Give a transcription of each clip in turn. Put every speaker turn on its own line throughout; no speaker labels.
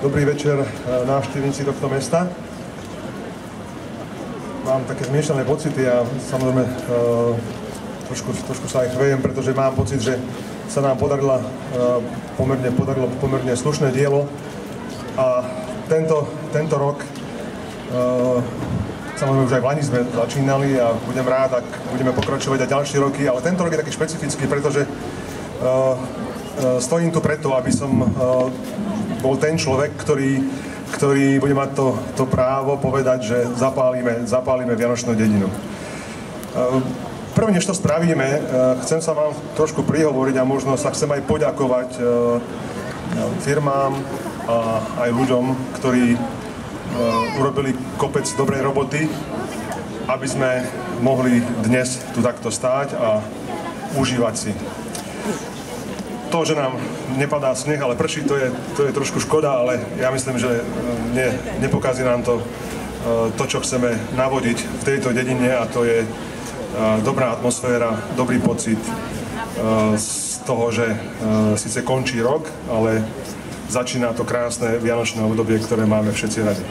Dobrý večer e, návštevníci tohto mesta. Mám také zmiešané pocity a samozrejme e, trošku, trošku sa aj chvejem, pretože mám pocit, že sa nám podarila, e, pomerne, podarilo pomerne slušné dielo a tento, tento rok Samozrejme, už aj v Lani sme začínali a budem rád, ak budeme pokračovať aj ďalšie roky, ale tento rok je taký špecifický, pretože stojím tu preto, aby som uh, bol ten človek, ktorý, ktorý bude mať to, to právo povedať, že zapálime, zapálime Vianočnú dedinu. Prvé, než to spravíme, chcem sa vám trošku prihovoriť a možno sa chcem aj poďakovať firmám a aj ľuďom, ktorí urobili kopec dobrej roboty, aby sme mohli dnes tu takto stáť a užívať si to, že nám nepadá sneh, ale prší, to je, to je trošku škoda, ale ja myslím, že e, ne, nepokazí nám to e, to, čo chceme navodiť v tejto dedine a to je e, dobrá atmosféra, dobrý pocit z toho, že síce končí rok, ale začína to krásne vianočné obdobie, ktoré máme všetci radi.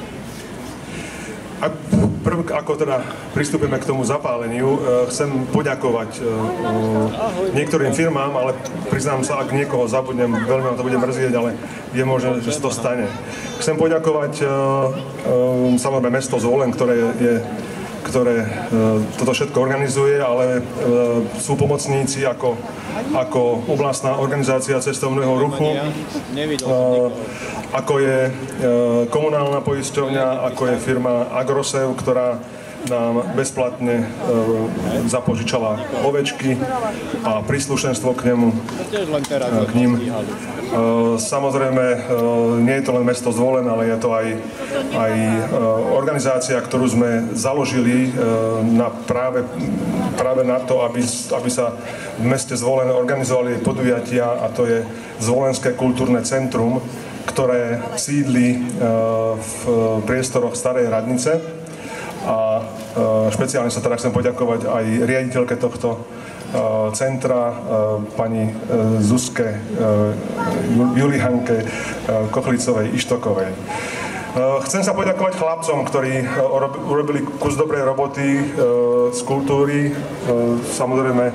Ak, prv, ako teda pristúpime k tomu zapáleniu, e, chcem poďakovať e, e, niektorým firmám, ale priznám sa, ak niekoho zabudnem, veľmi ma to bude mrzieť, ale je možné, že sa to stane. Chcem poďakovať samozrejme mesto Zvolen, ktoré je ktoré toto všetko organizuje, ale sú pomocníci ako, ako oblastná organizácia cestovného ruchu, ako je e, komunálna poisťovňa, ako je firma Agrosev, ktorá nám bezplatne e, zapožičala ovečky a príslušenstvo k nemu, e, k ním. Samozrejme, nie je to len mesto Zvolen, ale je to aj, aj organizácia, ktorú sme založili na práve, práve na to, aby, aby sa v meste Zvolen organizovali podujatia a to je Zvolenské kultúrne centrum, ktoré sídli e, v priestoroch Starej radnice. A e, špeciálne sa teda chcem poďakovať aj riaditeľke tohto e, centra, pani Zuzke Julihanke Kochlicovej Ištokovej. Chcem sa poďakovať chlapcom, ktorí urobili kus dobrej roboty z kultúry. Samozrejme,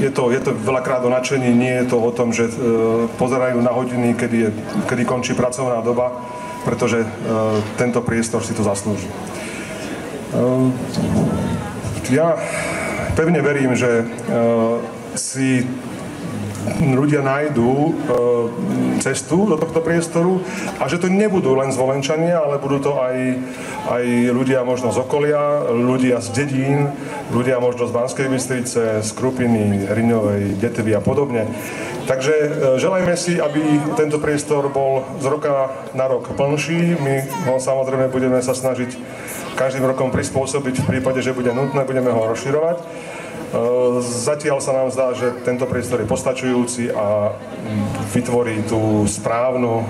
je to, je to veľakrát o nadšení, nie je to o tom, že e, pozerajú na hodiny, kedy, je, kedy končí pracovná doba, pretože e, tento priestor si to zaslúži. Ehm, ja pevne verím, že e, si ľudia nájdú e, cestu do tohto priestoru a že to nebudú len zvolenčania, ale budú to aj, aj ľudia možno z okolia, ľudia z dedín, ľudia možno z Banskej Bystrice, z Krupiny, Hriňovej, Detevy a podobne. Takže e, želajme si, aby tento priestor bol z roka na rok plnší. My ho samozrejme budeme sa snažiť každým rokom prispôsobiť v prípade, že bude nutné, budeme ho rozširovať. Ehm, zatiaľ sa nám zdá, že tento priestor je postačujúci a vytvorí tú správnu ehm,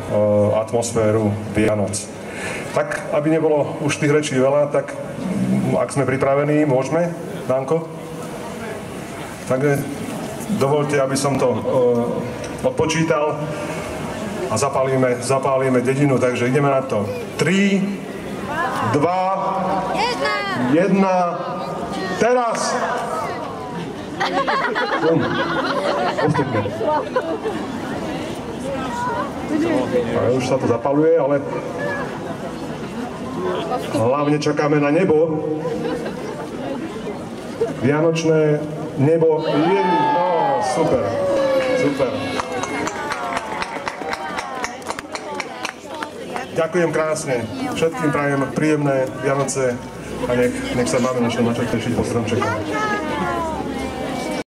atmosféru Vianoc. Tak, aby nebolo už tých rečí veľa, tak ak sme pripravení, môžeme, Danko? Takže dovolte, aby som to odpočítal a zapálime, zapálime dedinu, takže ideme na to. 3, 2, 1, teraz! Postupne. A už sa to zapaluje, ale hlavne čakáme na nebo. Vianočné nebo. No, super, super. Ďakujem krásne. Všetkým prajem príjemné Vianoce a nech, nech sa máme na čo tešiť po stromčeku.